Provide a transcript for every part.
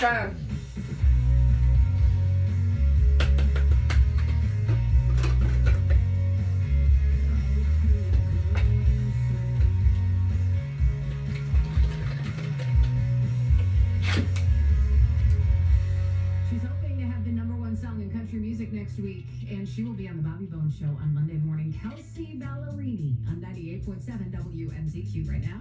time. week, and she will be on the Bobby Bones Show on Monday morning. Kelsea Ballerini on 98.7 WMZQ right now.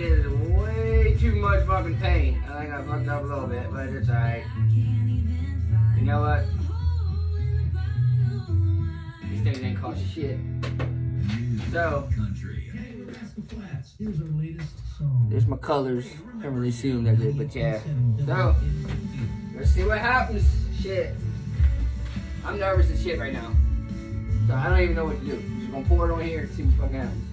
it is way too much fucking pain. I think I fucked up a little bit, but it's alright. You know what? These things ain't cost shit. So, there's my colors. I can't really see them that good, but yeah. So, let's see what happens. Shit. I'm nervous as shit right now. So I don't even know what to do. I'm just gonna pour it on here and see what fucking happens.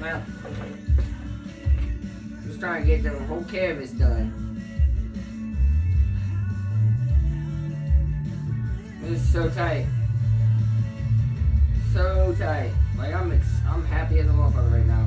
Well, I'm trying to get the whole canvas done. This is so tight. So tight. Like I'm, I'm happy as a motherfucker right now.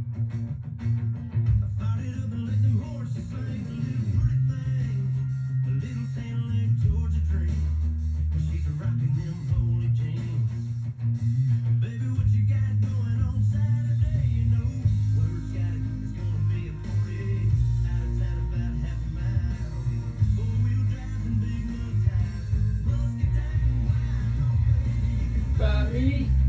Ready?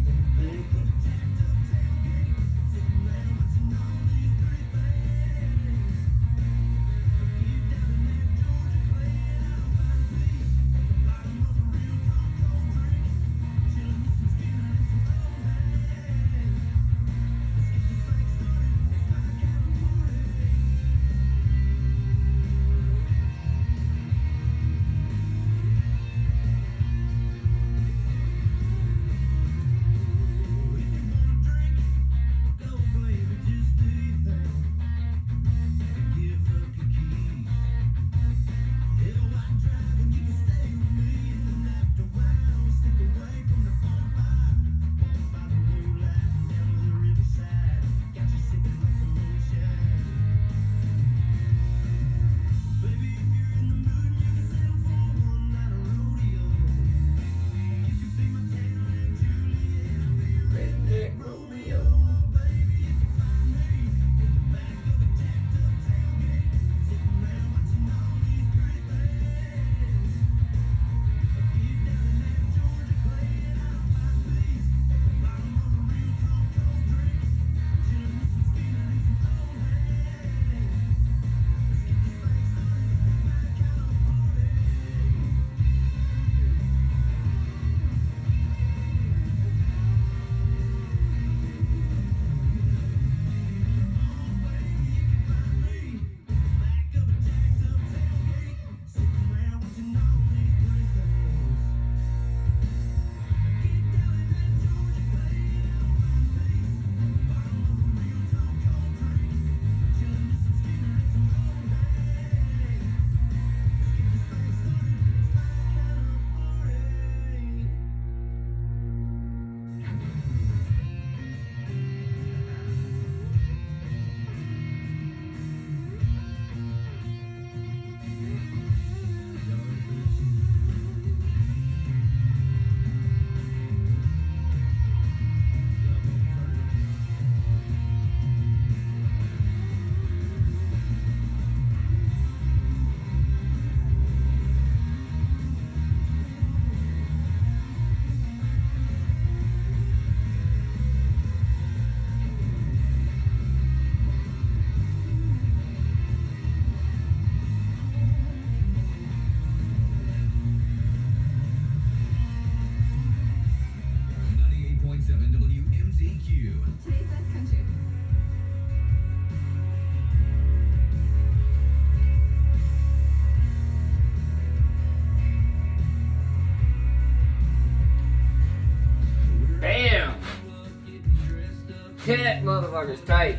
Hit motherfuckers tight.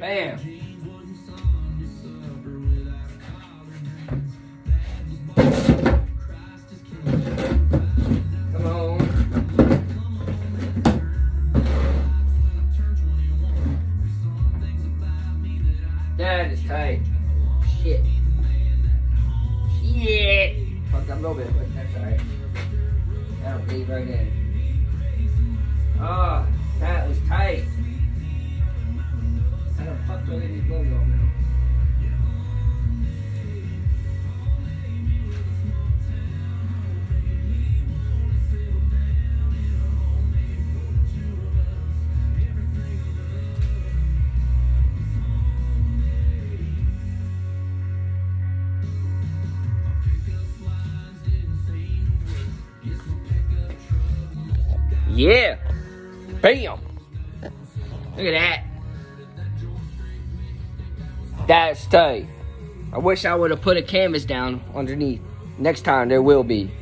Bam. Yeah. Bam. Look at that. That's tight. I wish I would have put a canvas down underneath. Next time there will be.